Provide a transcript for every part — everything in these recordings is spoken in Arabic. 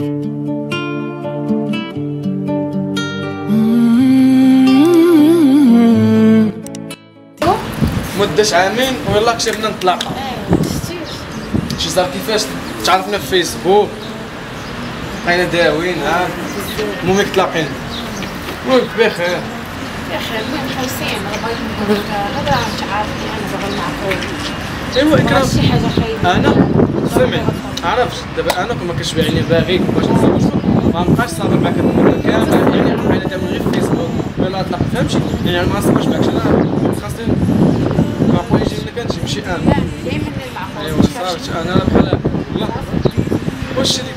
مدة عامين ويلا كشفنا نتلاقى شي صار كيفاش؟ تعرفنا في فيسبوك. بقينا داوين ها؟ المهم تلاقينا المهم بخير. يا أخي المهم خمسين ربعين هذا عارفني أنا بغل معقول ايوا إكرام. شي حاجة خايبة. أنا؟ سمع عرفت؟ دابا أنا كون ما كنتش يعني باغيك باش نتزوجو ما نبقاش صابر معاك المده كامله يعني بقينا دابا غير في فيسبوك ولا أطلق. فهمتي؟ يعني ما نصبرش معاك. أنا خاصني معقول يجي منك أنت. ماشي أنا. لا جاي من المعقول. أيوا صافي. أنا بحال والله واش اللي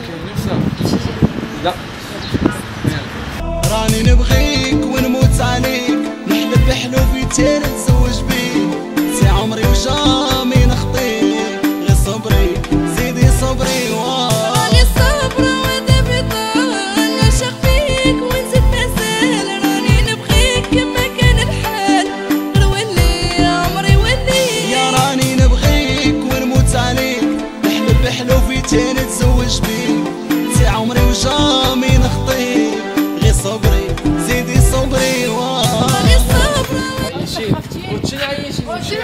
صبري واه راني صابرة ودابي طال نعشق فيك ونزيد نزال راني نبغيك كما كان الحال ولي عمري ولي يا راني نبغيك ونموت عليك نحلف بحلوفي نتزوج بيك سي عمري وجامي نخطيك غير صبري زيدي صبري صابرة شي وتشي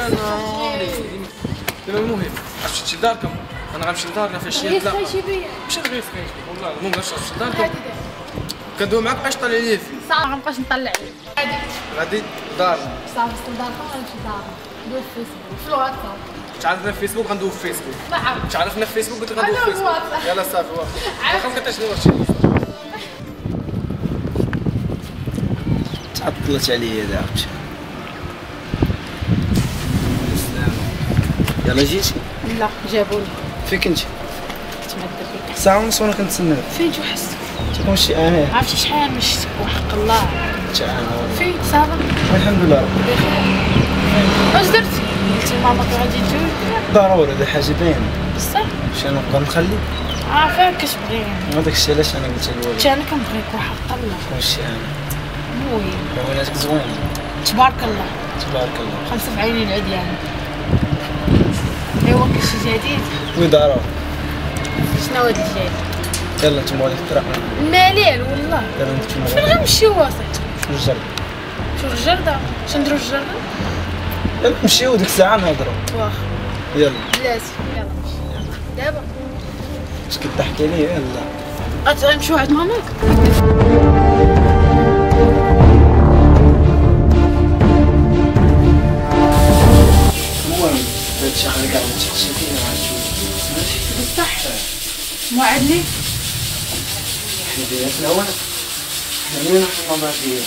دابا المهم عرفتي تمشي لداركم أنا غنمشي لدارنا فاش شي نتلاقى ماشي رغيف والله المهم غنمشي لداركم كندوي معاك بقاش طالع ليا فيه صافي. ما نبقاش نطلع. عليك غادي لدارنا صافي استنضاركم غنمشي لدارنا. ندوي في فيسبوك. في الواتساب. تعرفنا في فيسبوك غندوي في فيسبوك. ما عرفت تعرفنا في فيسبوك قلت غندوي في فيسبوك. يلا صافي واخا ما كتعرفش واش تعطلت عليا دابا يلا جيتي لا جابوني. فين كنتي ساعة ونص وانا كنتسناك فين جو حس تكون شي أنا عرفتي شحال مشيت وحق الله؟ فين صافا. الحمد لله. واش درتي؟ قلتي ماما غادي تجوج ضروري هذه حاجة باينة. بصح. باش أنا نبقى نخلي؟ عارفة كتبغيني هذاك الشيء علاش أنا قلت للوالد كنت أنا كنبغيك وحق الله. تكون شي أنا المهم. عويناتك زوينة تبارك الله. تبارك الله. خمسة في عيني العديان. ايوا كاين شي جديد وي ضروري شنو هاد الجديد يلا أنتم غادي تطرقنا مالين والله يلا أنتم فين غنمشيو واسط نجرب شوف الجردة شنديرو الجردة يلا نمشيو ديك الساعة نهضروا واخا يلا بلاتي يلا دابا اش كتضحكي ليا يلا غنمشيو عند ماماك موعد لي؟ حنا بيناتنا وانا حنا مين نحن مع بعضيا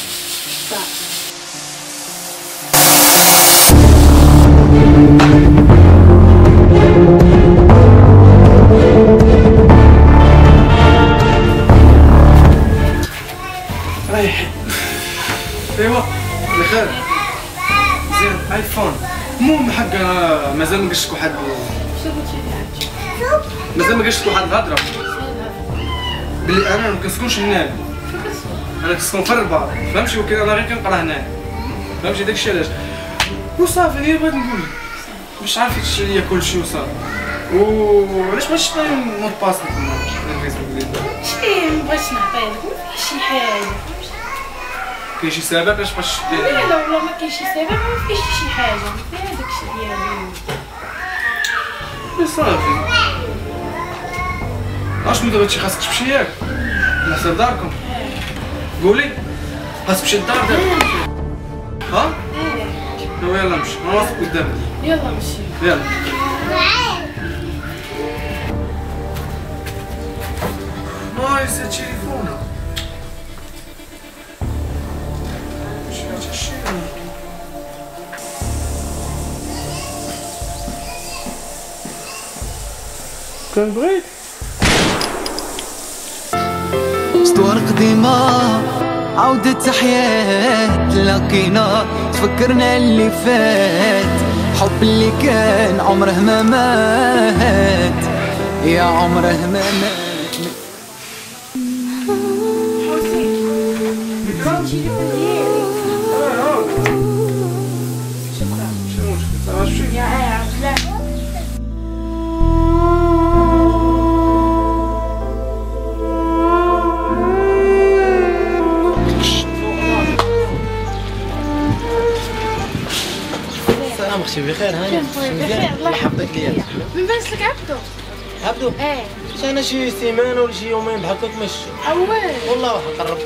مازال ما لك واحد الهضرة. بلي أنا ما كنسكنش هنا. أنا كنسكن في الرباط فهمتي ولكن أنا غير كنقرأ هنا. فهمتي داكشي علاش. وصافي هي بغيت نقول. باش عارف تشري ليا كلشي وصافي. وعلاش بغيتش تعطيني mot de passe تما الفيسبوك ديالك. شي مبغيتش نعطيلك ما فيهش شي حاجة. كاين شي سبب علاش باش لا لا والله ما كاينش شي سبب ما فيهش شي حاجة. فيها داكشي ديالي. صافي اشنو دابا هادشي خاصك تمشي ياك نحسب داركم قولي خاصك تمشي للدار دابا ها؟ ايوا يلا نمشي أنا واقف قدامك يلا مشي يلا نايس التليفون صور قديمة عودة حياة لقينا تفكرنا اللي فات. حب اللي كان عمره ما مات. يا عمره ما مات. يا شي بخير هاني؟ بخير. الله يحفظك ليا. من بين لك عبدو. عبدو؟ إيه. أنا شي سيمانه ولا شي يومين بحال هكاك مش. أول. والله واحد قربت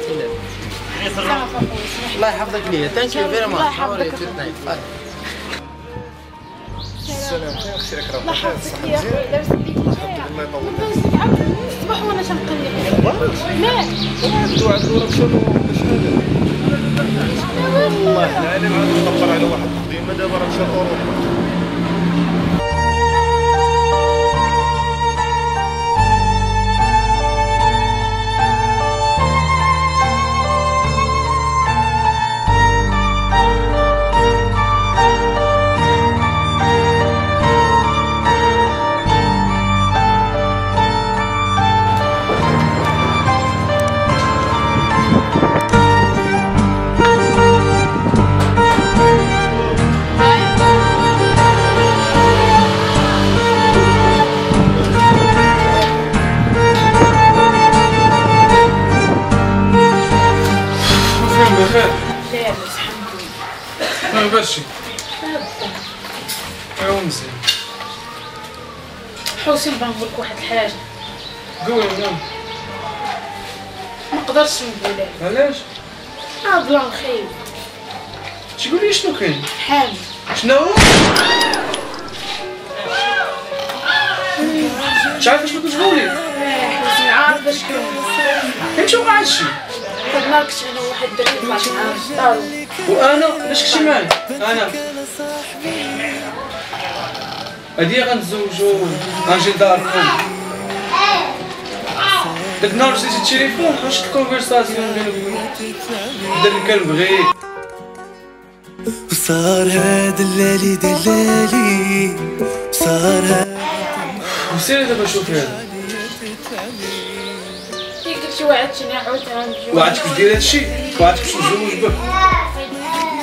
اسمح الله يحفظك ليا. ثانك يو فيري الله ماتش يحفظك. الله يحفظك يا اخويا لاباس الله يطول. عبدو من الصباح وأنا تنقلب لا والله العالم عاد مطبر على واحد القديمه دابا راه مشى لاوروبا بخير. لاباس الحمد لله. ما باشي أيوا مزيان. حوسي نبغى نقول لك واحد الحاجة. قولي نعم ما نقدرش نقولها علاش؟ آه بلان خير. تقول لي شنو كاين؟ حامل شنو مش عارف شنو كتقولي حسن عارف باش كون انت وقع هادشي هاد نهار كنت أنا وواحد الدري طلعت معاه وأنا؟ باش كنتي معايا أنا. هادي غنتزوجو غنجي لداركم داك النهار شريتي التليفون واش الكونفرساسيون بيني وبينك؟ الدري كنبغيك وصار هذا الليلي دلالي. صار هذا وسيري دابا شوف هذا وعدتك دير هادشي وعدتك باش نتزوج بك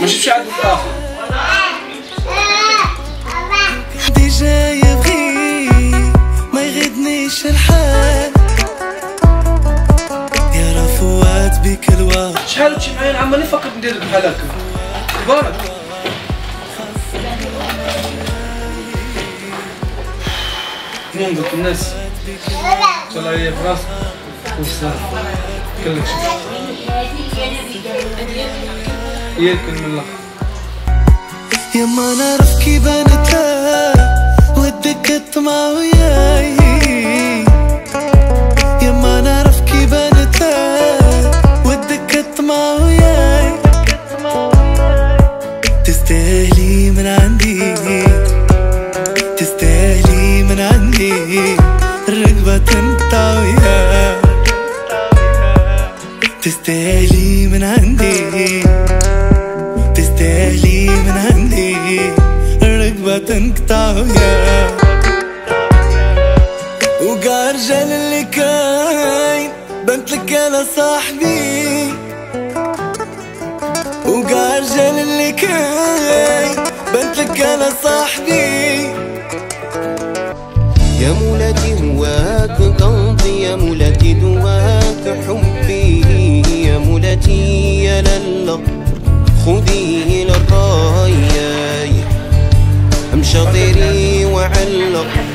ماشي بشي عاد اخر دي جاي يبغي ما يغدنيش الحال يا رفوات بك الوقت شحال وانتي معايا عمالي فكرت ندير بحال هكا. تبارك. المهم دوك الناس. طلع ليا في يا ما نعرف كي بانت ودك الطمع وياي. يا ما نعرف كي بانت ودك الطمع وياي. تستاهلي من عندي. تستاهلي من عندي. الرغبة تنقطع وياي. تستاهلي من عندي. تستاهلي من عندي. الرقبة تنقطع ويا وقع رجال اللي كاين بنت لك أنا صاحبي. وقع رجال اللي كاين بنت لك أنا صاحبي. يا مولاتي هواك قلبي يا مولاتي دواك حبي world.